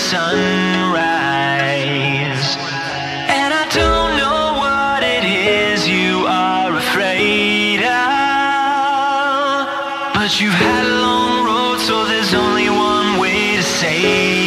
sunrise. And I don't know what it is you are afraid of. But you've had a long road, so there's only one way to say